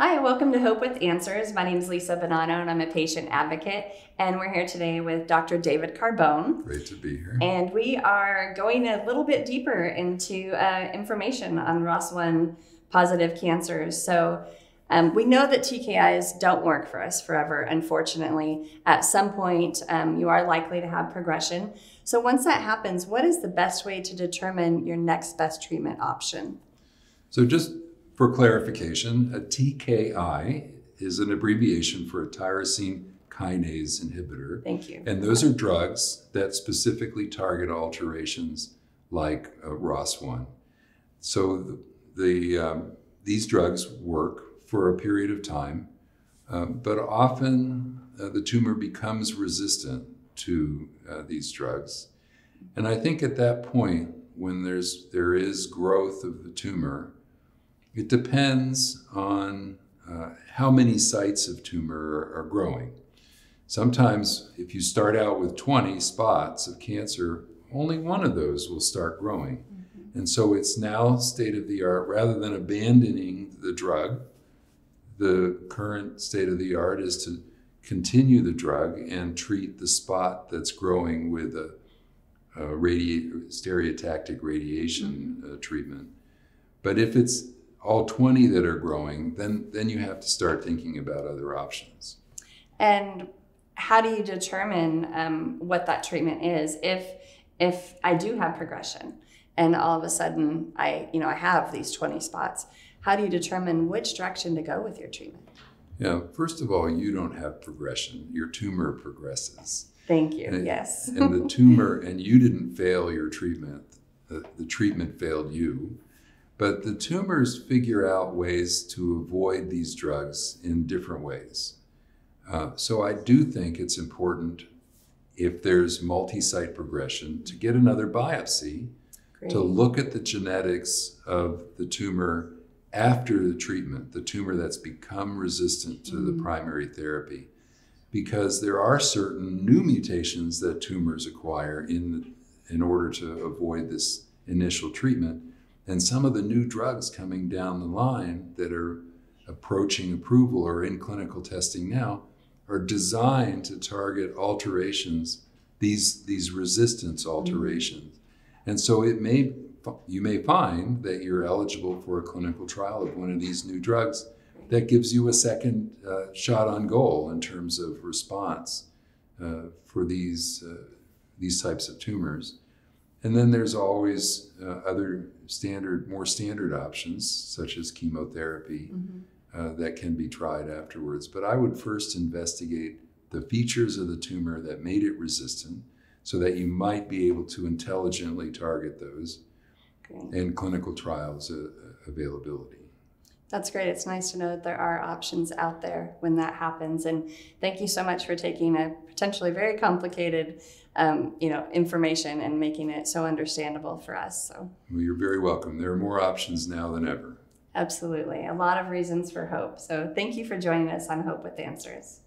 Hi, welcome to Hope with Answers. My name is Lysa Buonanno and I'm a patient advocate. And we're here today with Dr. David Carbone. Great to be here. And we are going a little bit deeper into uh, information on ROS1 positive cancers. So um, we know that TKIs don't work for us forever, unfortunately. At some point, um, you are likely to have progression. So once that happens, what is the best way to determine your next best treatment option? So just for clarification, a TKI is an abbreviation for a tyrosine kinase inhibitor. Thank you. And those are drugs that specifically target alterations like uh, ROS1. So the, the um, these drugs work for a period of time, uh, but often uh, the tumor becomes resistant to uh, these drugs. And I think at that point, when there's there is growth of the tumor, it depends on uh, how many sites of tumor are, growing. Sometimes, if you start out with 20 spots of cancer, only one of those will start growing. Mm-hmm. And so it's now state of the art. Rather than abandoning the drug, the current state of the art is to continue the drug and treat the spot that's growing with a, a radi- stereotactic radiation mm-hmm. uh, treatment. But if it's all 20 that are growing, then then you have to start thinking about other options. And how do you determine um, what that treatment is if if I do have progression and all of a sudden I you know I have these 20 spots? How do you determine which direction to go with your treatment? Yeah, first of all, you don't have progression. Your tumor progresses. Thank you. And, yes. and the tumor, and you didn't fail your treatment. The, the treatment failed you. But the tumors figure out ways to avoid these drugs in different ways. Uh, so I do think it's important if there's multi-site progression to get another biopsy Great. to look at the genetics of the tumor after the treatment, the tumor that's become resistant to mm-hmm. the primary therapy. Because there are certain new mutations that tumors acquire in, in order to avoid this initial treatment. And some of the new drugs coming down the line that are approaching approval or in clinical testing now are designed to target alterations, these, these resistance mm-hmm. alterations. Mm-hmm. And so it may you may find that you're eligible for a clinical trial of one of these new drugs that gives you a second uh, shot on goal in terms of response uh, for these, uh, these types of tumors. And then there's always uh, other standard, more standard options, such as chemotherapy, mm-hmm. uh, that can be tried afterwards. But I would first investigate the features of the tumor that made it resistant so that you might be able to intelligently target those okay. and clinical trials uh, availability. That's great. It's nice to know that there are options out there when that happens. And thank you so much for taking a potentially very complicated, um, you know, information and making it so understandable for us. So well, you're very welcome. There are more options now than ever. Absolutely, a lot of reasons for hope. So thank you for joining us on Hope with Answers.